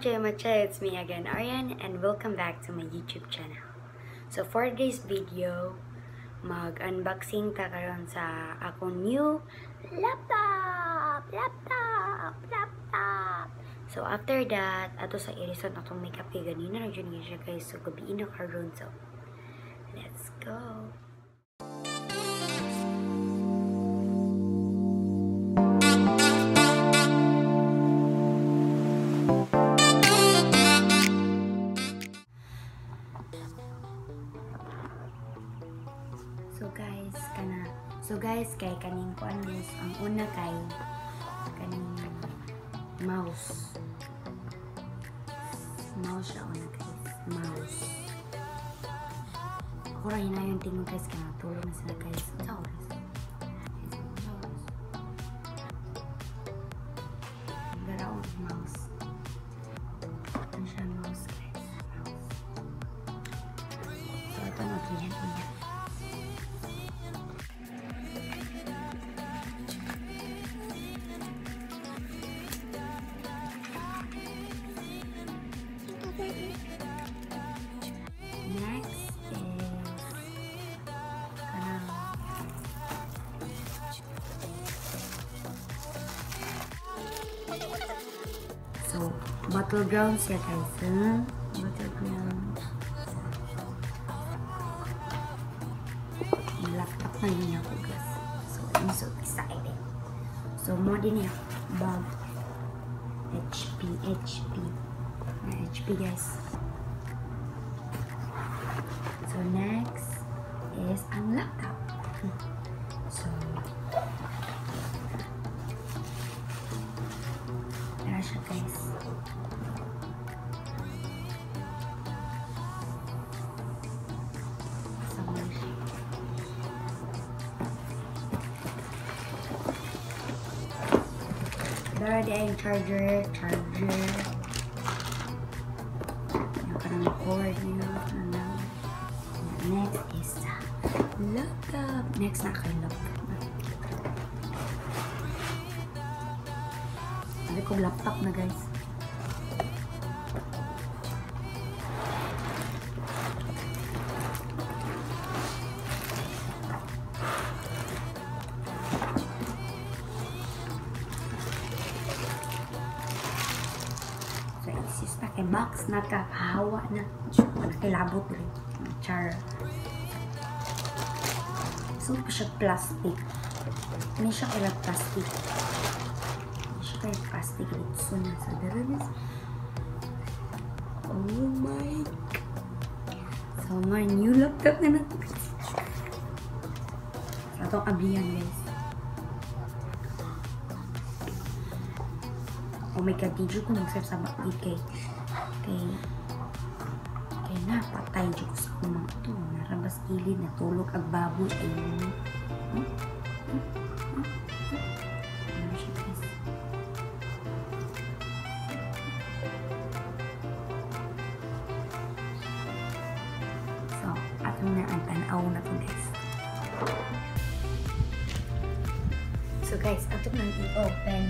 Mache Mache, it's me again, Arian, and welcome back to my YouTube channel. So for today's video, mag-unboxing ta karon sa akong new laptop! Laptop! Laptop! So after that, ato sa irison atong makeup kay ganina na dyan siya guys. So gabi na karon so let's go! Kaning kuan guys, ang una kay kaning mouse. Mouse siya una guys, mouse. Ako rin na yung tingin guys, kaya natulog na sila guys. Sa oras. So, battleground siya guys. Ha? Battleground. Laptop na yun ako guys. So, I'm so excited. So, mo din yung bag. HP, HP. Na HP guys. So next is ang laptop. There din yung charger, charger. Yung parang cord niya. Ano. Next is sa laptop. Next na kay laptop. Sabi ko laptop na guys. So, isis na kay box na kakahawa na. Nakilabot rin. Char. So, pa siya plastic. Hindi siya kaya plastic. Hindi siya kaya plastic. Ito na sa daras. Oh my So, my new laptop na natin. Sa itong ablihan, guys. Did you ko nagsab sa bakit kay kay napatay dyan ko sa kumang to. Narabas kilid, natulog ag baboy. Ayun. Hmm? Hmm? Hmm? Hmm? Ano? So, na na guys. Atong nang i-open.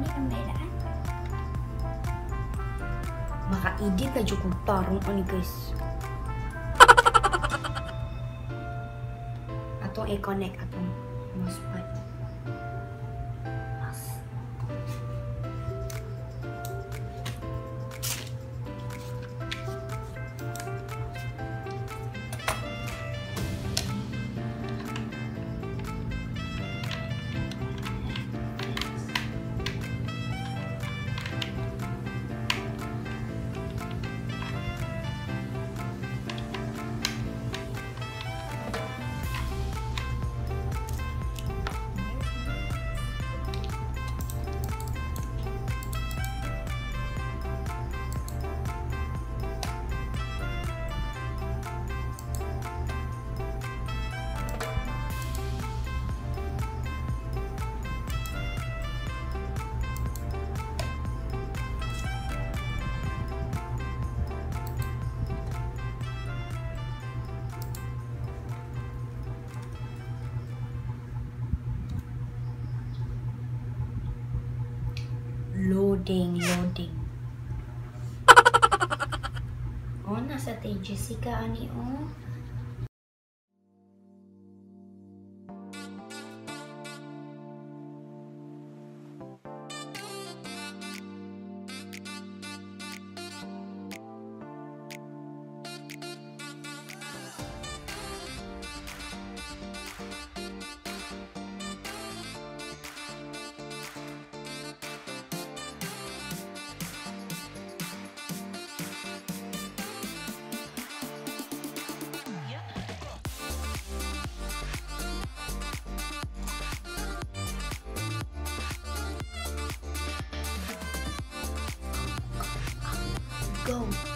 Ano yung nailaan? Maka-edit na dyan kung tarong ano guys. Atong i-connect atong Loading, loading. Oh, nasa tay Jessica ani oh. Go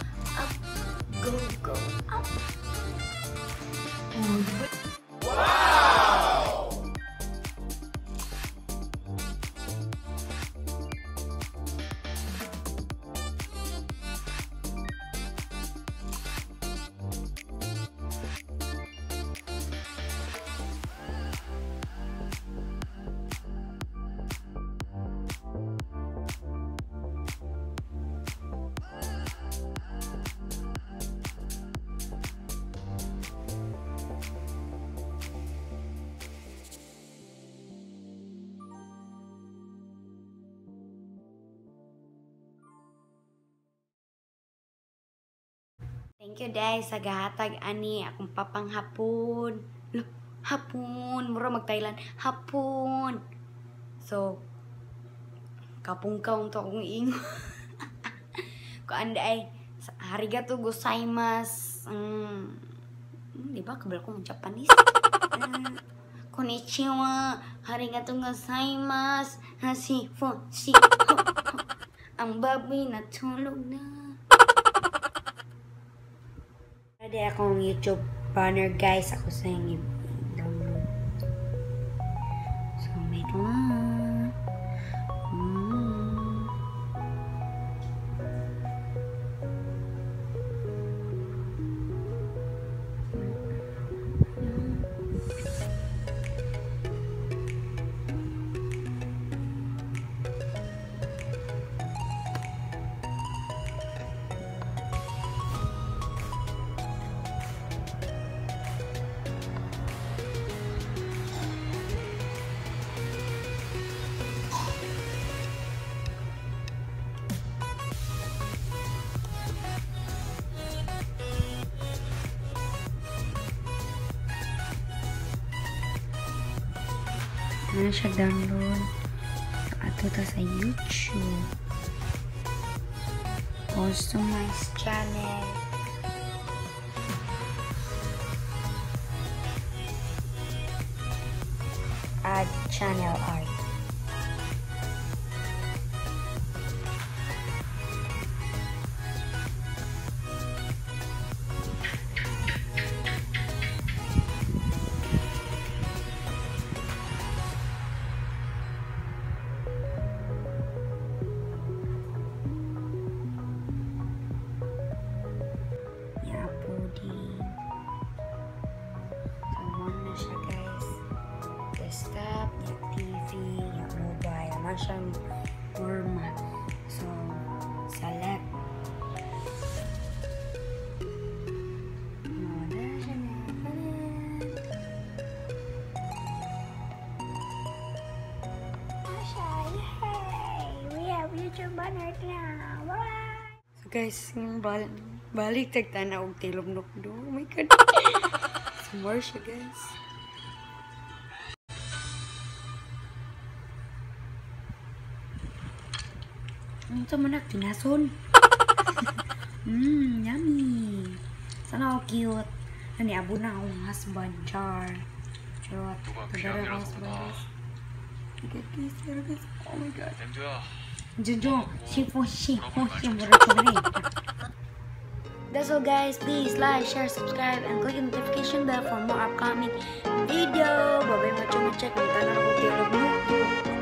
Guys sa gahatag ani akong papang hapon. Look, hapon, mura mag Thailand. Hapon. So kapung kaung to akong ing. Ko anda ay arigato gozaimasu. Mm, di ba kabal ko mong Japanese? Mm, Konnichiwa, arigato gozaimasu. Hasi, fo, si. Ang baboy natulog na. Pwede akong YouTube banner guys. Ako sa inyo Ano siya download? Ato ta sa YouTube. Customize channel. Add channel art. Siya. Yay! We have YouTube banner now. Bye! So guys, yung bal balik tagtana og tilom nok do. Oh my god. More siya guys. someone has been nasun, hmm, yummy. Sana oh, cute. Ani abu na akong husband, char. Charot. Oh my god. Jojo, That's all guys. Please like, share, subscribe, and click the notification bell for more upcoming video. Bye-bye. Macam-macam. Kita nak aku